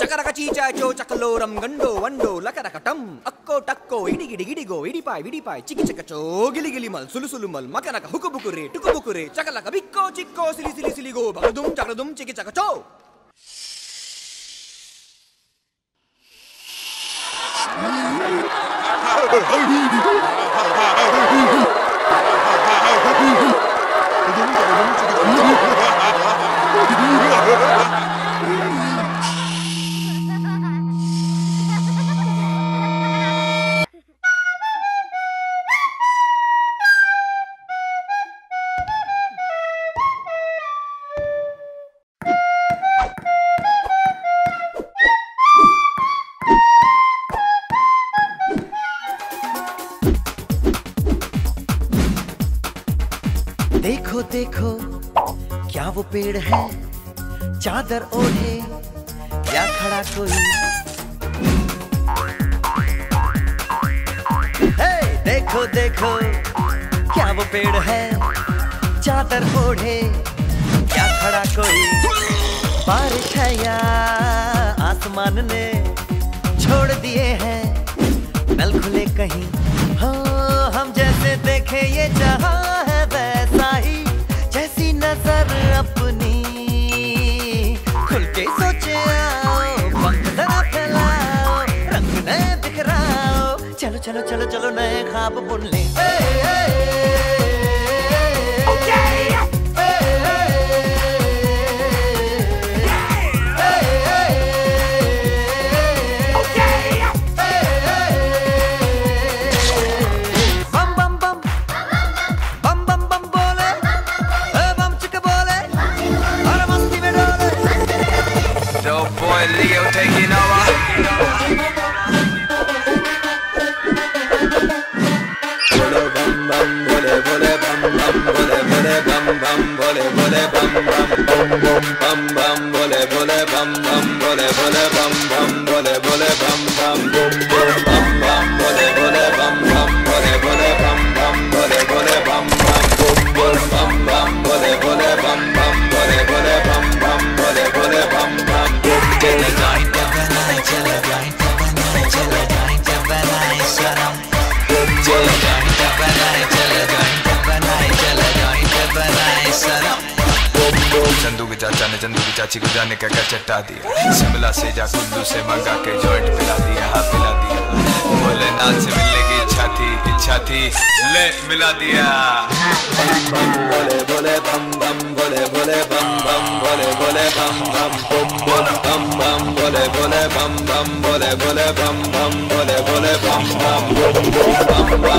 చకరక చీచాచో చకలోరం గండో వండో లకరకటం అక్కో టక్కో ఇడిగిడి గిడిగో ఇడిపాయ్ విడిపాయ్ చికి చకచో గిలిగిలి మల్ సులుసులు మల్ మకనక హుకుబుకురే టుకుబుకురే చకలక బిక్కో చిక్కో సిలి సిలి సిలిగో బగదుం చకరదుం చికి చకచో देखो देखो, क्या वो पेड़ है? चादर ओढ़े या खड़ा कोई? हे देखो देखो, क्या वो पेड़ है? चादर ओढ़े या खड़ा कोई? बारिश है या आसमान ने छोड़ दिए हैं? नल खुले कहीं? हाँ हम जैसे देखे ये चलो चलो चलो चलो नए ख्वाब बुन ले। ए, ए, बम। बम बम बम बम बम बोले ए चंदू के चाचा ने चंदू की चाची को जाने क्या क्या चट्टा दिया शिमला से जा कुल्लू से मंगा के जॉइंट पिला दिया हाँ पिला दिया बोले नाथ से मिलने की इच्छा थी इच्छा थी ले मिला दिया बोले बोले बम बम बोले बोले बम बम बोले बोले बम बम बम बम बम बम बोले बोले बम बम बोले बोले बम बम बोले बोले बम बम बम बम